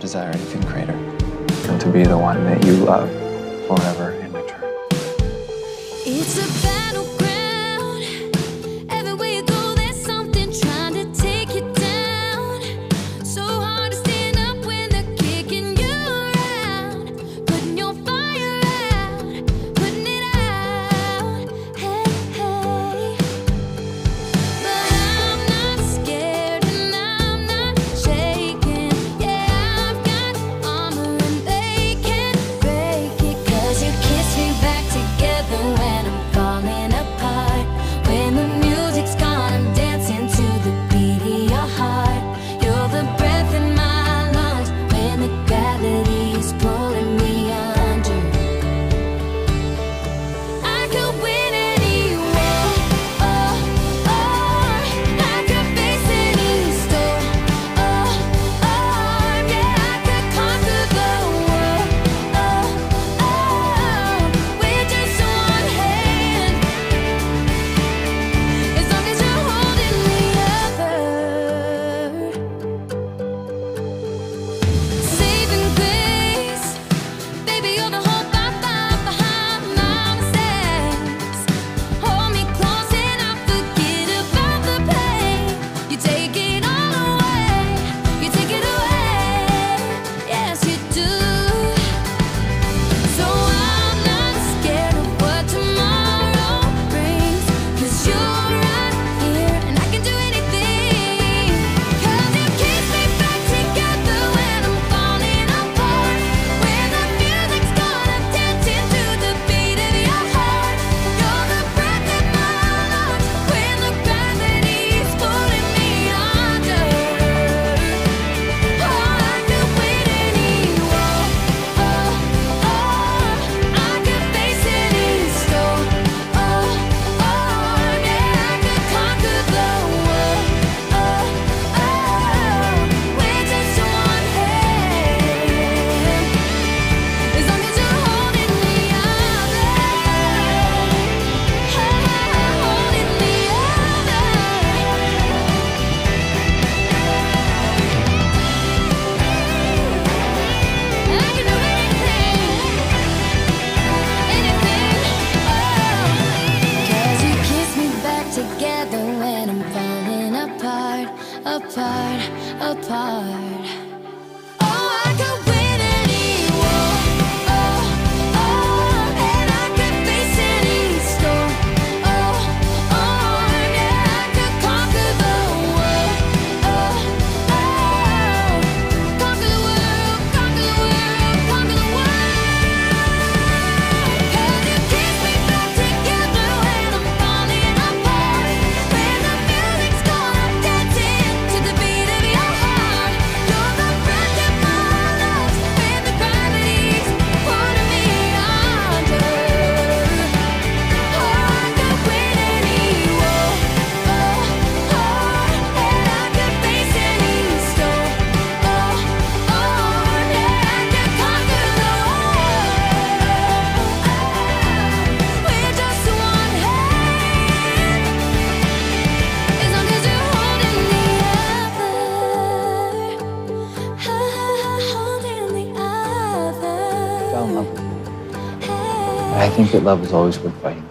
desire anything greater than to be the one that you love forever in return. when I'm falling apart, apart, apart. love. And I think that love is always worth fighting.